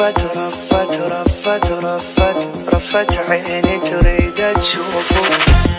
رفت رفت رفت رفت رفت عيني تريد تشوفه.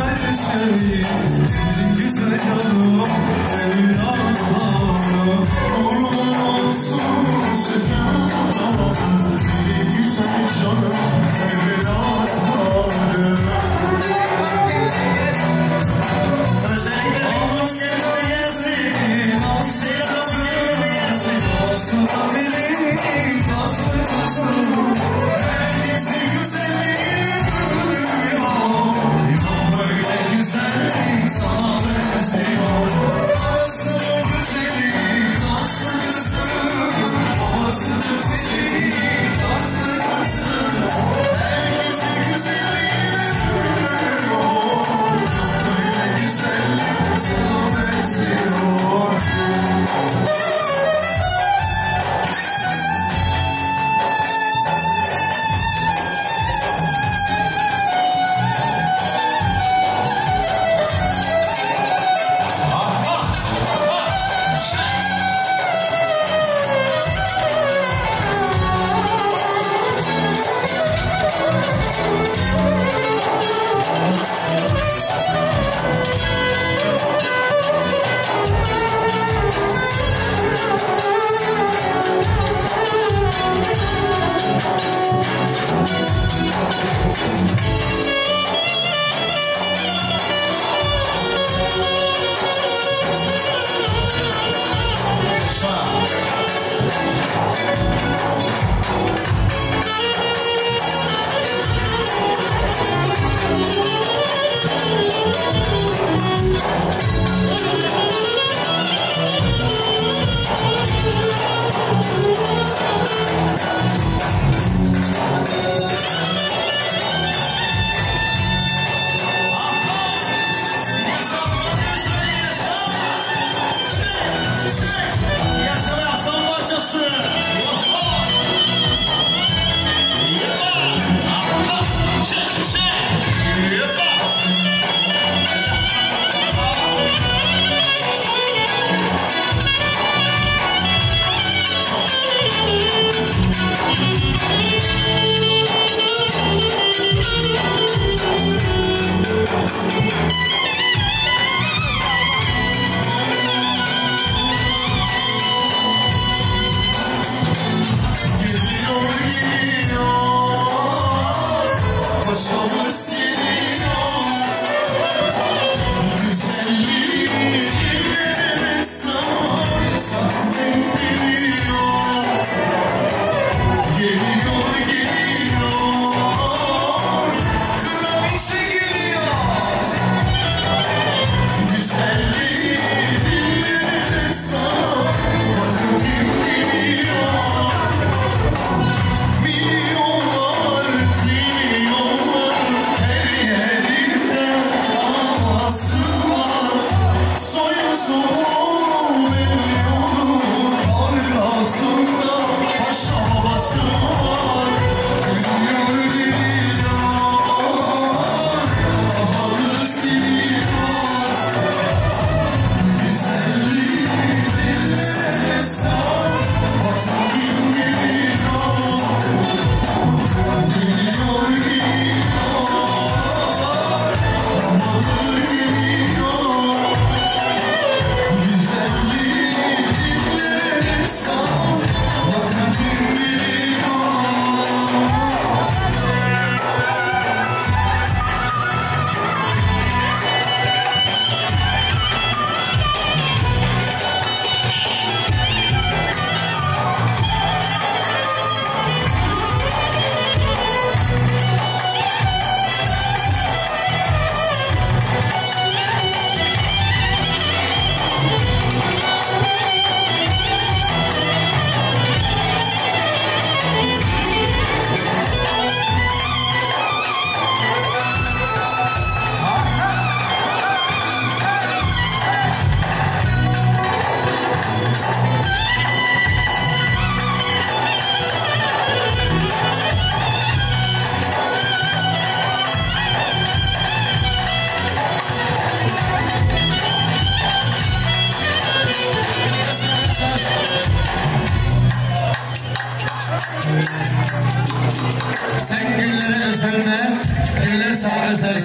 Her şey Sizin güzel canım evlatlarım Kurban olsun eserine Evler Sağ Özel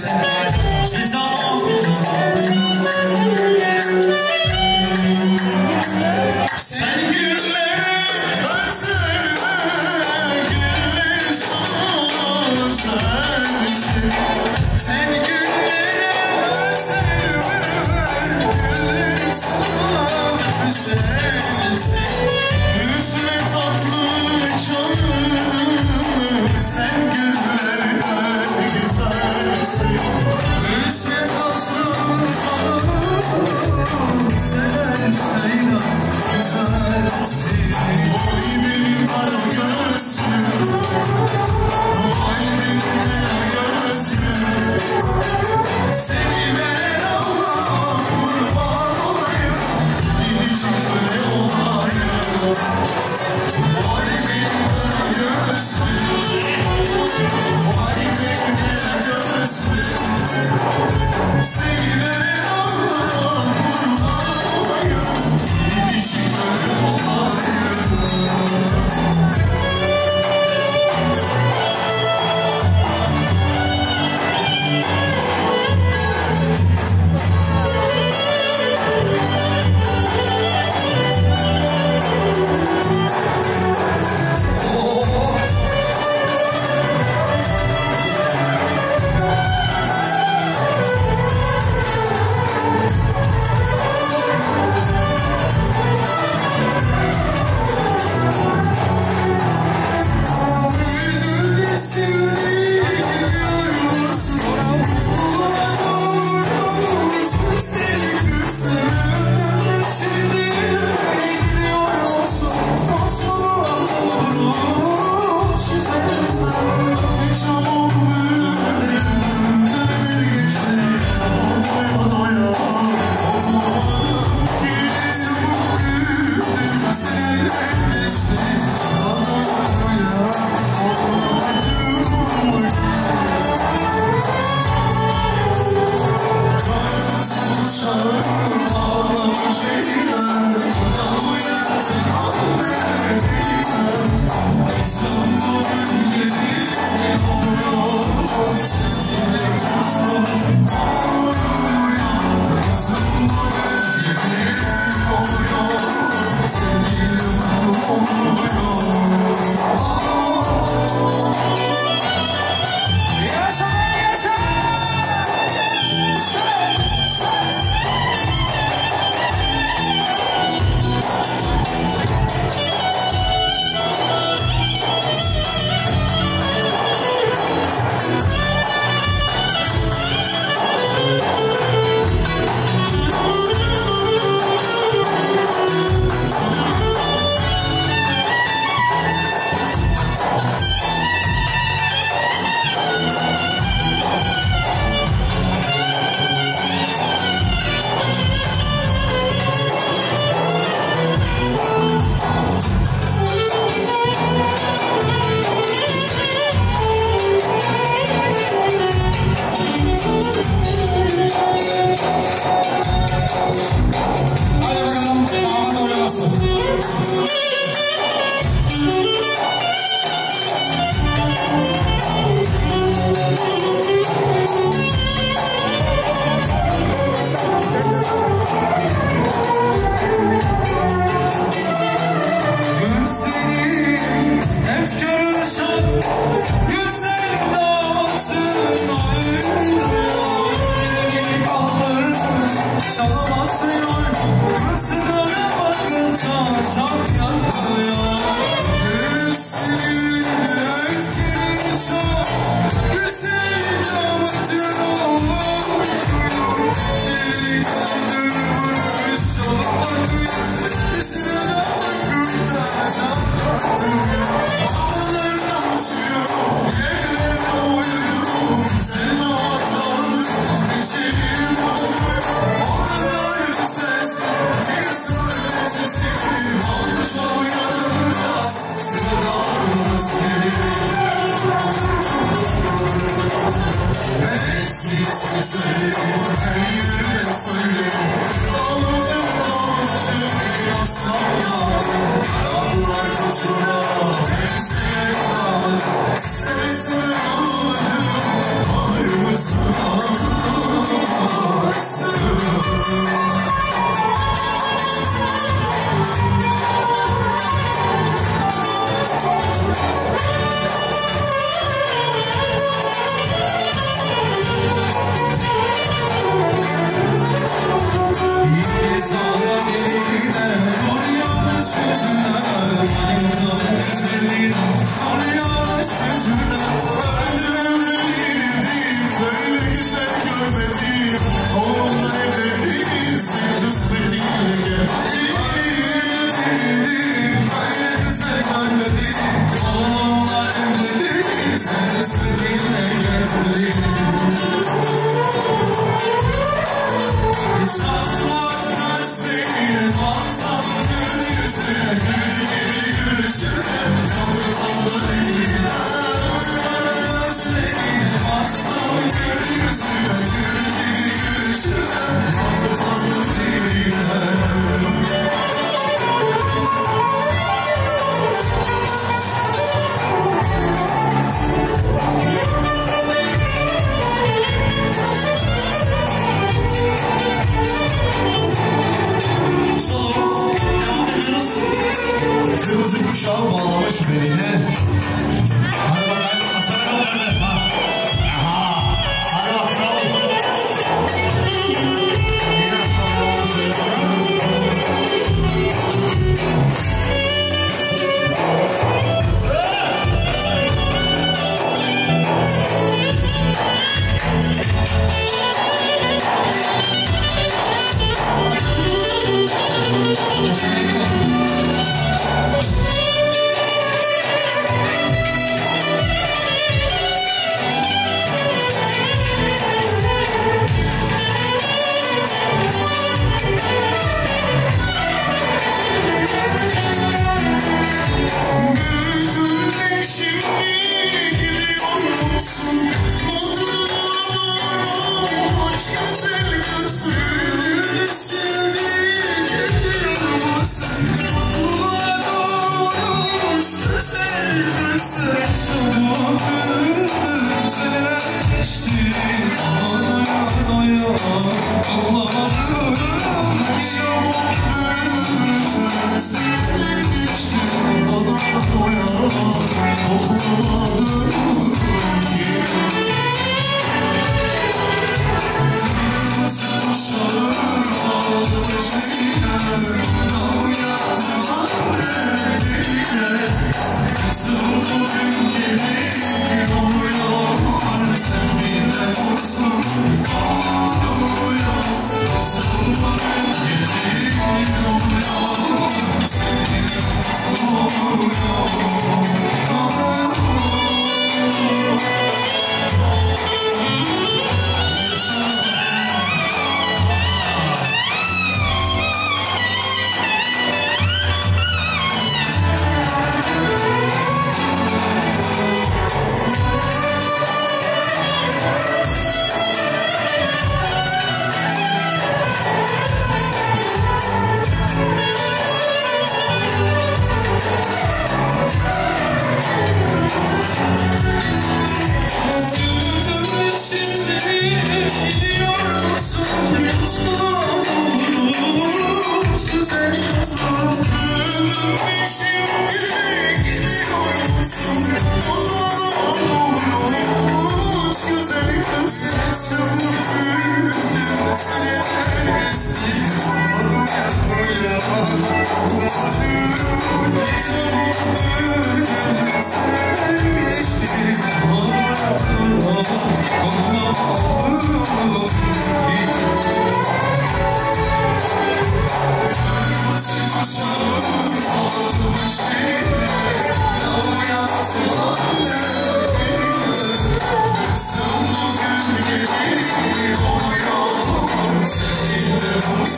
Yes,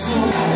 수